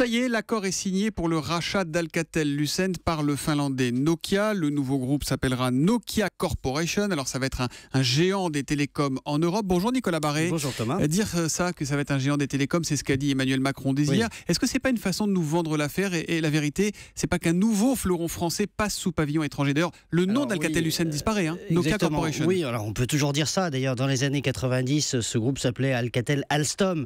Ça y est, l'accord est signé pour le rachat d'Alcatel-Lucent par le finlandais Nokia. Le nouveau groupe s'appellera Nokia Corporation. Alors ça va être un, géant des télécoms en Europe. Bonjour Nicolas Barré. Bonjour Thomas. Euh, dire ça, que ça va être un géant des télécoms, c'est ce qu'a dit Emmanuel Macron dès hier. Est-ce que c'est pas une façon de nous vendre l'affaire et, la vérité, c'est pas qu'un nouveau fleuron français passe sous pavillon étranger? D'ailleurs, le nom d'Alcatel-Lucent euh, disparaît. Hein. Nokia Corporation. Oui, alors on peut toujours dire ça. D'ailleurs, dans les années 90, ce groupe s'appelait Alcatel Alstom.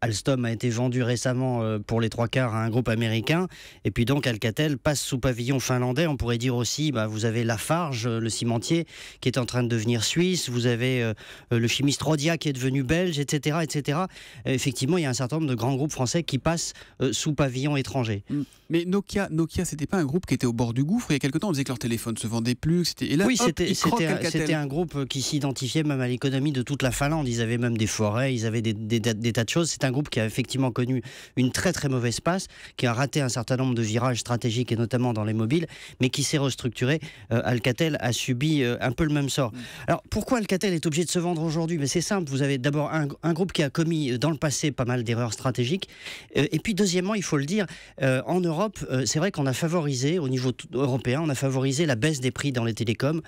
Alstom a été vendu récemment euh, pour les trois quarts à un groupe américain. Et puis donc Alcatel passe sous pavillon finlandais. On pourrait dire aussi, bah, vous avez Lafarge, euh, le cimentier, qui est en train de devenir suisse. Vous avez euh, le chimiste Rodia qui est devenu belge, etc. etc. effectivement, il y a un certain nombre de grands groupes français qui passent sous pavillon étranger. Mm. Mais Nokia, Nokia, c'était pas un groupe qui était au bord du gouffre. Il y a quelque temps, on disait que leur téléphone se vendait plus. Et là, oui, c'était un, groupe qui s'identifiait même à l'économie de toute la Finlande. Ils avaient même des forêts, ils avaient des, des, des tas de choses. Un groupe qui a effectivement connu une très très mauvaise passe, qui a raté un certain nombre de virages stratégiques et notamment dans les mobiles, mais qui s'est restructuré. Euh, Alcatel a subi euh, un peu le même sort. Mm. Alors pourquoi Alcatel est obligé de se vendre aujourd'hui? Mais c'est simple. Vous avez d'abord un, groupe qui a commis euh, dans le passé pas mal d'erreurs stratégiques, et puis deuxièmement, il faut le dire, en Europe, c'est vrai qu'on a favorisé au niveau européen, on a favorisé la baisse des prix dans les télécoms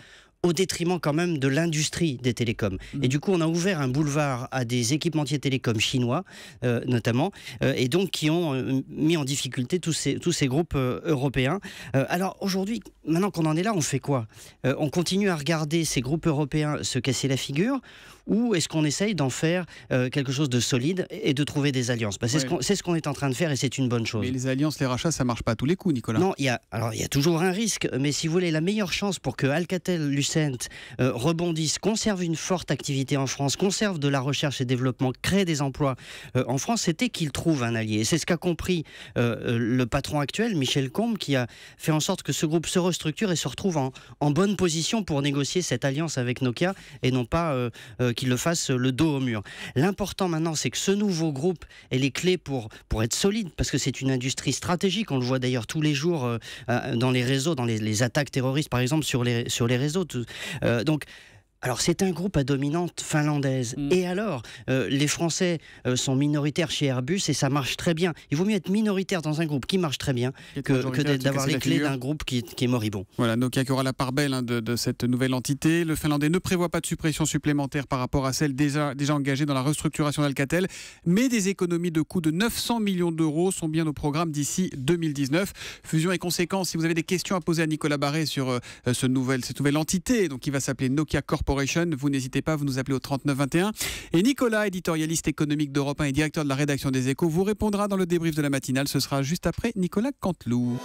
au détriment quand même de l'industrie des télécoms. Mmh. Et du coup, on a ouvert un boulevard à des équipementiers télécoms chinois, euh, notamment, euh, et donc qui ont euh, mis en difficulté tous ces, tous ces groupes européens. alors aujourd'hui, maintenant qu'on en est là, on fait quoi? On continue à regarder ces groupes européens se casser la figure ou est-ce qu'on essaye d'en faire quelque chose de solide et de trouver des alliances? Bah, C'est ce qu'on est en train de faire et c'est une bonne chose. Mais les alliances, les rachats, ça marche pas à tous les coups, Nicolas. Non, il y a, alors il y a toujours un risque, mais si vous voulez, la meilleure chance pour que Alcatel, euh, rebondissent, conservent une forte activité en France, conservent de la recherche et développement, créent des emplois euh, en France, c'était qu'ils trouvent un allié. C'est ce qu'a compris euh, le patron actuel, Michel Combe, qui a fait en sorte que ce groupe se restructure et se retrouve en, bonne position pour négocier cette alliance avec Nokia et non pas qu'il le fasse le dos au mur. L'important maintenant, c'est que ce nouveau groupe ait les clés pour, être solide, parce que c'est une industrie stratégique. On le voit d'ailleurs tous les jours dans les réseaux, dans les, attaques terroristes, par exemple, sur les réseaux. Euh, donc, alors c'est un groupe à dominante finlandaise. Mm. Et alors, euh, les Français euh, sont minoritaires chez Airbus et ça marche très bien. Il vaut mieux être minoritaire dans un groupe qui marche très bien que, d'avoir les clés d'un groupe qui, est moribond. Voilà, Nokia qui aura la part belle hein, de, cette nouvelle entité. Le Finlandais ne prévoit pas de suppression supplémentaire par rapport à celle déjà, déjà engagée dans la restructuration d'Alcatel, mais des économies de coûts de 900 millions d'euros sont bien au programme d'ici 2019. Fusion et conséquences, si vous avez des questions à poser à Nicolas Barré sur euh, ce nouvel, cette nouvelle entité donc, qui va s'appeler Nokia Corp vous n'hésitez pas, vous nous appelez au 3921. Et Nicolas, éditorialiste économique d'Europe 1 et directeur de la rédaction des Échos, vous répondra dans le débrief de la matinale. Ce sera juste après Nicolas Canteloup.